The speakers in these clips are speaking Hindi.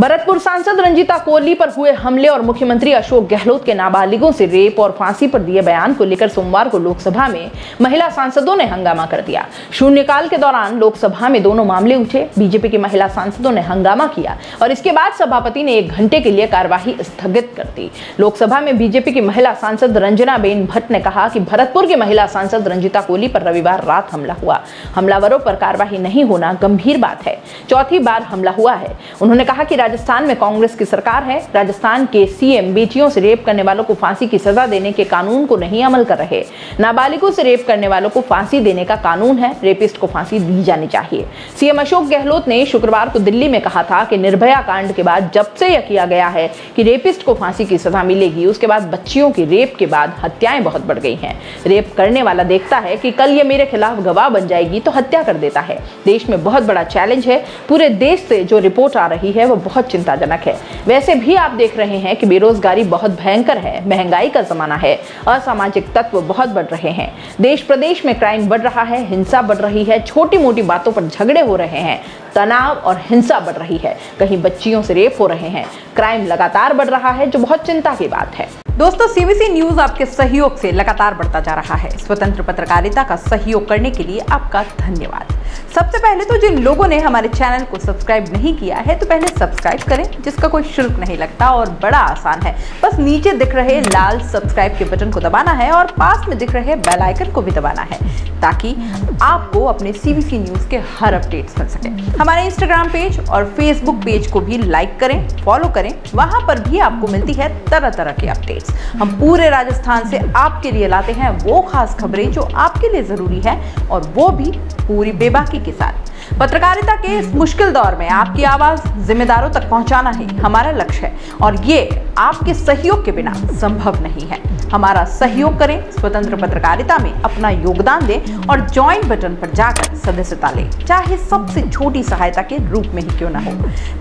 भरतपुर सांसद रंजीता कोहली पर हुए हमले और मुख्यमंत्री अशोक गहलोत के नाबालिगों से रेप और फांसी पर दिए बयान को लेकर सोमवार को लोकसभा में महिला सांसदों ने हंगामा कर दिया। शून्यकाल के दौरान लोकसभा में दोनों मामले उठे। बीजेपी के महिला सांसदों ने हंगामा किया और इसके बाद सभापति ने एक घंटे के लिए कार्यवाही स्थगित कर दी। लोकसभा में बीजेपी की महिला सांसद रंजना बेन भट्ट ने कहा कि भरतपुर की महिला सांसद रंजिता कोहली पर रविवार रात हमला हुआ। हमलावरों पर कार्यवाही नहीं होना गंभीर बात है। चौथी बार हमला हुआ है। उन्होंने कहा कि राजस्थान में कांग्रेस की सरकार है। राजस्थान के सीएम बेटियों से रेप करने वालों को फांसी की सजा देने के कानून को नहीं अमल कर रहे। नाबालिगों से रेप करने वालों को फांसी देने का कानून है। रेपिस्ट को फांसी दी जानी चाहिए। सीएम अशोक गहलोत ने शुक्रवार को दिल्ली में कहा था कि निर्भया कांड के बाद जब से यह किया गया है कि रेपिस्ट को फांसी की सजा मिलेगी, उसके बाद बच्चियों की रेप के बाद हत्याएँ बहुत बढ़ गई हैं। रेप करने वाला देखता है कि कल ये मेरे खिलाफ गवाह बन जाएगी तो हत्या कर देता है। देश में बहुत बड़ा चैलेंज है। पूरे देश से जो रिपोर्ट आ रही है वो बहुत चिंताजनक है। वैसे भी आप देख रहे हैं कि बेरोजगारी बहुत भयंकर है। महँगाई का जमाना है। असामाजिक तत्व बहुत बढ़ रहे हैं। देश प्रदेश में क्राइम बढ़ रहा है, हिंसा बढ़ रही है छोटी मोटी बातों पर झगड़े हो रहे हैं। तनाव और हिंसा बढ़ रही है। कहीं बच्चियों से रेप हो रहे हैं। क्राइम लगातार बढ़ रहा है, जो बहुत चिंता की बात है। दोस्तों सीबीसी न्यूज़ आपके सहयोग से लगातार बढ़ता जा रहा है। स्वतंत्र पत्रकारिता का सहयोग करने के लिए आपका धन्यवाद। सबसे पहले तो जिन लोगों ने हमारे चैनल को सब्सक्राइब नहीं किया है तो पहले सब्सक्राइब करें, जिसका कोई शुल्क नहीं लगता और बड़ा आसान है। बस नीचे दिख रहे लाल सब्सक्राइब के बटन को दबाना है और पास में दिख रहे बेल आइकन को भी दबाना है, ताकि आपको अपने सीबीसी न्यूज़ के हर अपडेट्स मिल सके। हमारे इंस्टाग्राम पेज और फेसबुक पेज को भी लाइक करें फॉलो करें, वहाँ पर भी आपको मिलती है तरह तरह की अपडेट्स हम पूरे राजस्थान से आपके लिए लाते हैं वो खास खबरें जो आपके लिए ज़रूरी है और वो भी पूरी बेबाकी के साथ। पत्रकारिता के इस मुश्किल दौर में आपकी आवाज़ जिम्मेदारों तक पहुंचाना ही हमारा लक्ष्य है, और ये आपके सहयोग के बिना संभव नहीं है। हमारा सहयोग करें, स्वतंत्र पत्रकारिता में अपना योगदान दें और ज्वाइन बटन पर जाकर सदस्यता लें, चाहे सबसे छोटी सहायता के रूप में ही क्यों ना हो।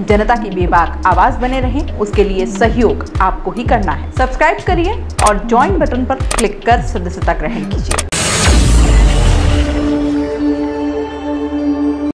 जनता की बेबाक आवाज़ बने रहें, उसके लिए सहयोग आपको ही करना है। सब्सक्राइब करिए और ज्वाइन बटन पर क्लिक कर सदस्यता ग्रहण कीजिए।